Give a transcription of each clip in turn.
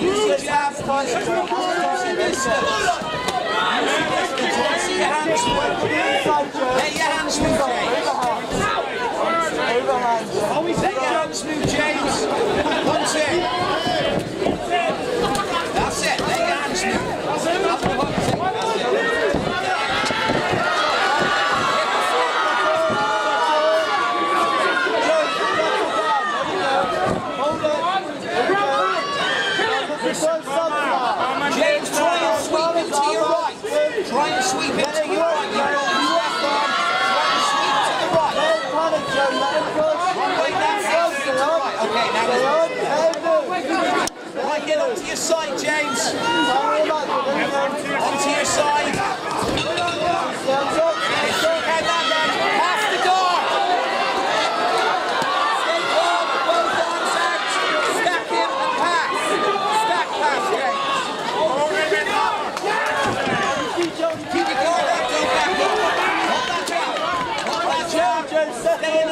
Use your jab. Use your distance. See your hands move. Let your hands move, James. Let your hands move, James. One, two. That's it. Let your hands move. That's it. That's it. James, try and sweep it to your right. Try and sweep it to your right. You've got his left arm. Try and sweep to the right. Wait, that's it. To the right. Okay, now there's Right, get onto your side, James. Onto your side. Head that then. Pass the guard. Stay calm. Both arms out. Stack him and pass. Stack pass, James. Keep your guard up. Don't back up. Hold that jab. Hold that jab. Stay in the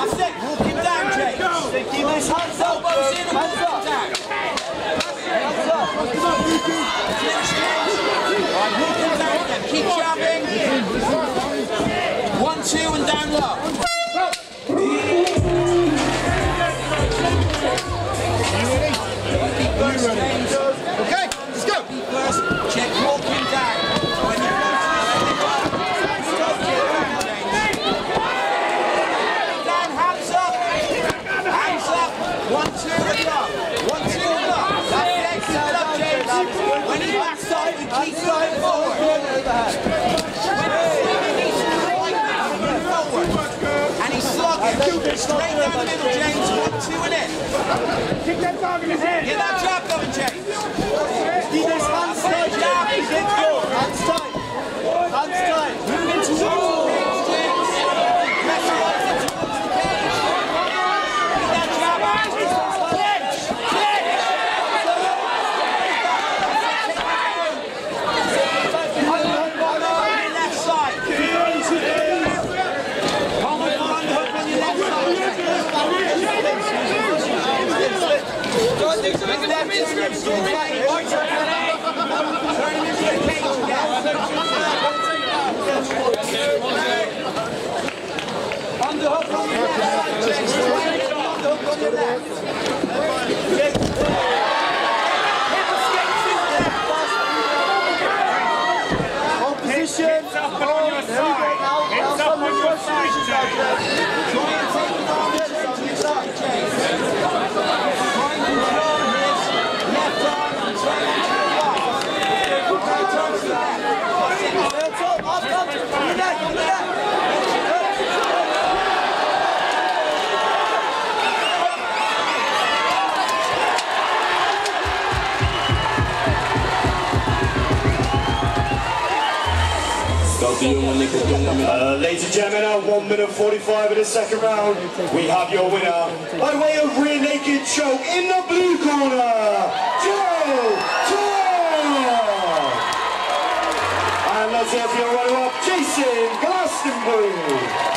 That's it. Walk him down, James. Elbows in and walk him down. Finish, James. Right, walk him down again. Keep jabbing. One, two, and down low. Straight down the middle, James. One, two, and in. Kick that dog in the head. Get that jab going, James. Keep his hands tight, James. Let's go. Hands tight. Hands tight. Moving towards the cage, James. Pressurize it towards the cage. Get that jab out. Clinch. Clinch. On your left side. Palm of your underhook on your left side. Big left is good. Straight right. Turn him into the cage again. Underhook on your left side, James. Try and get the underhook on your left. Hold position. Hands up on your side. Hands up on your side, Uh, ladies and gentlemen, at 1 minute 45 of the second round, we have your winner by way of rear naked choke in the blue corner, Joe Tong! And let's hear for your runner-up, James Glastonbury!